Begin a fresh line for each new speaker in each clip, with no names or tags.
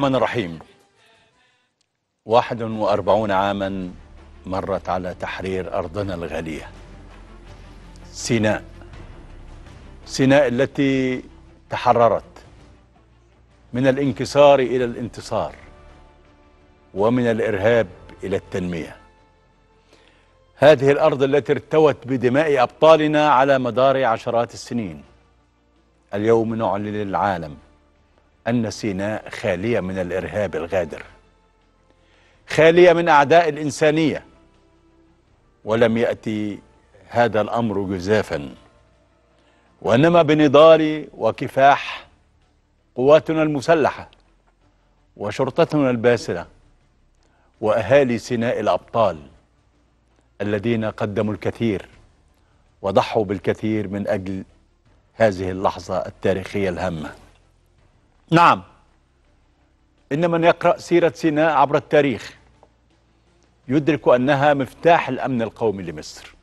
الرحمن الرحيم. واحد وأربعون عاما مرت على تحرير أرضنا الغالية. سيناء. سيناء التي تحررت من الانكسار إلى الانتصار ومن الإرهاب إلى التنمية. هذه الأرض التي ارتوت بدماء أبطالنا على مدار عشرات السنين. اليوم نعلن للعالم أن سيناء خالية من الإرهاب الغادر خالية من أعداء الإنسانية ولم يأتي هذا الأمر جزافا. وإنما بنضال وكفاح قواتنا المسلحة وشرطتنا الباسلة وأهالي سيناء الأبطال الذين قدموا الكثير وضحوا بالكثير من أجل هذه اللحظة التاريخية الهامة. نعم. إن من يقرأ سيرة سيناء عبر التاريخ يدرك أنها مفتاح الأمن القومي لمصر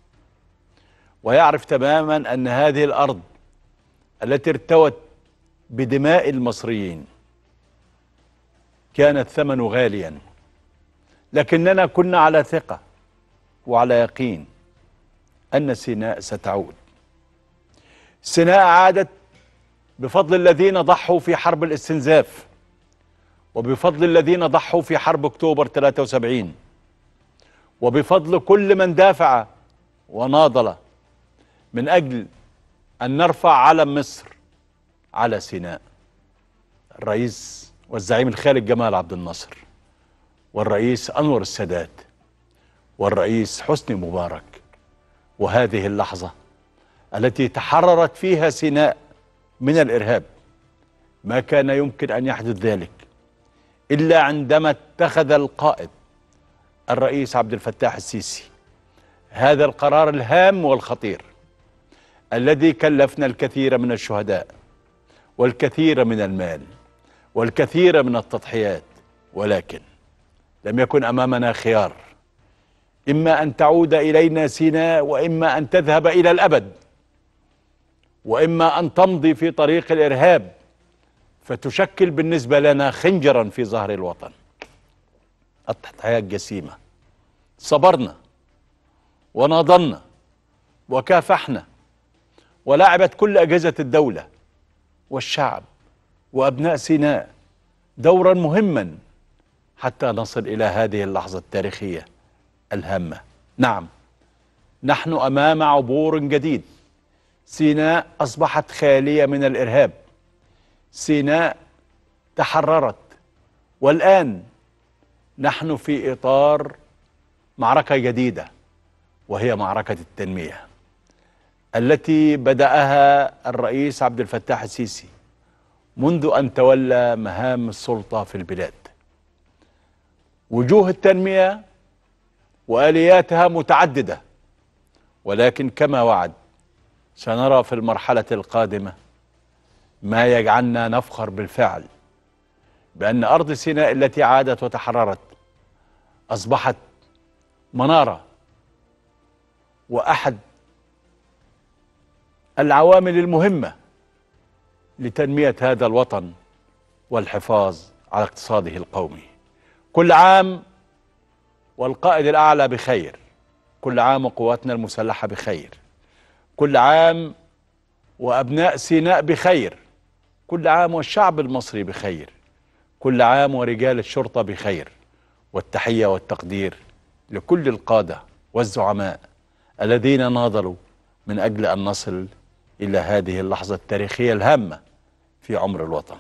ويعرف تماما أن هذه الأرض التي ارتوت بدماء المصريين كان الثمن غاليا لكننا كنا على ثقة وعلى يقين أن سيناء ستعود. سيناء عادت بفضل الذين ضحوا في حرب الاستنزاف وبفضل الذين ضحوا في حرب أكتوبر 73 وبفضل كل من دافع وناضل من أجل أن نرفع علم مصر على سيناء. الرئيس والزعيم الخالد جمال عبد الناصر والرئيس أنور السادات والرئيس حسني مبارك وهذه اللحظة التي تحررت فيها سيناء من الإرهاب. ما كان يمكن أن يحدث ذلك إلا عندما اتخذ القائد الرئيس عبد الفتاح السيسي هذا القرار الهام والخطير الذي كلفنا الكثير من الشهداء والكثير من المال والكثير من التضحيات ولكن لم يكن أمامنا خيار. إما أن تعود إلينا سيناء وإما أن تذهب إلى الأبد. وإما أن تمضي في طريق الإرهاب فتشكل بالنسبة لنا خنجرا في ظهر الوطن. التضحيات جسيمة. صبرنا. وناضلنا وكافحنا. ولعبت كل أجهزة الدولة والشعب وأبناء سيناء دورا مهما حتى نصل إلى هذه اللحظة التاريخية الهامة. نعم. نحن أمام عبور جديد. سيناء أصبحت خالية من الإرهاب. سيناء تحررت. والآن نحن في إطار معركة جديدة وهي معركة التنمية التي بدأها الرئيس عبد الفتاح السيسي منذ أن تولى مهام السلطة في البلاد. وجوه التنمية وآلياتها متعددة ولكن كما وعد سنرى في المرحلة القادمة ما يجعلنا نفخر بالفعل بأن أرض سيناء التي عادت وتحررت أصبحت منارة وأحد العوامل المهمة لتنمية هذا الوطن والحفاظ على اقتصاده القومي. كل عام والقائد الأعلى بخير كل عام وقواتنا المسلحة بخير. كل عام وأبناء سيناء بخير. كل عام والشعب المصري بخير. كل عام ورجال الشرطة بخير. والتحية والتقدير لكل القادة والزعماء الذين ناضلوا من أجل أن نصل إلى هذه اللحظة التاريخية الهامة في عمر الوطن.